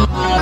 Oh.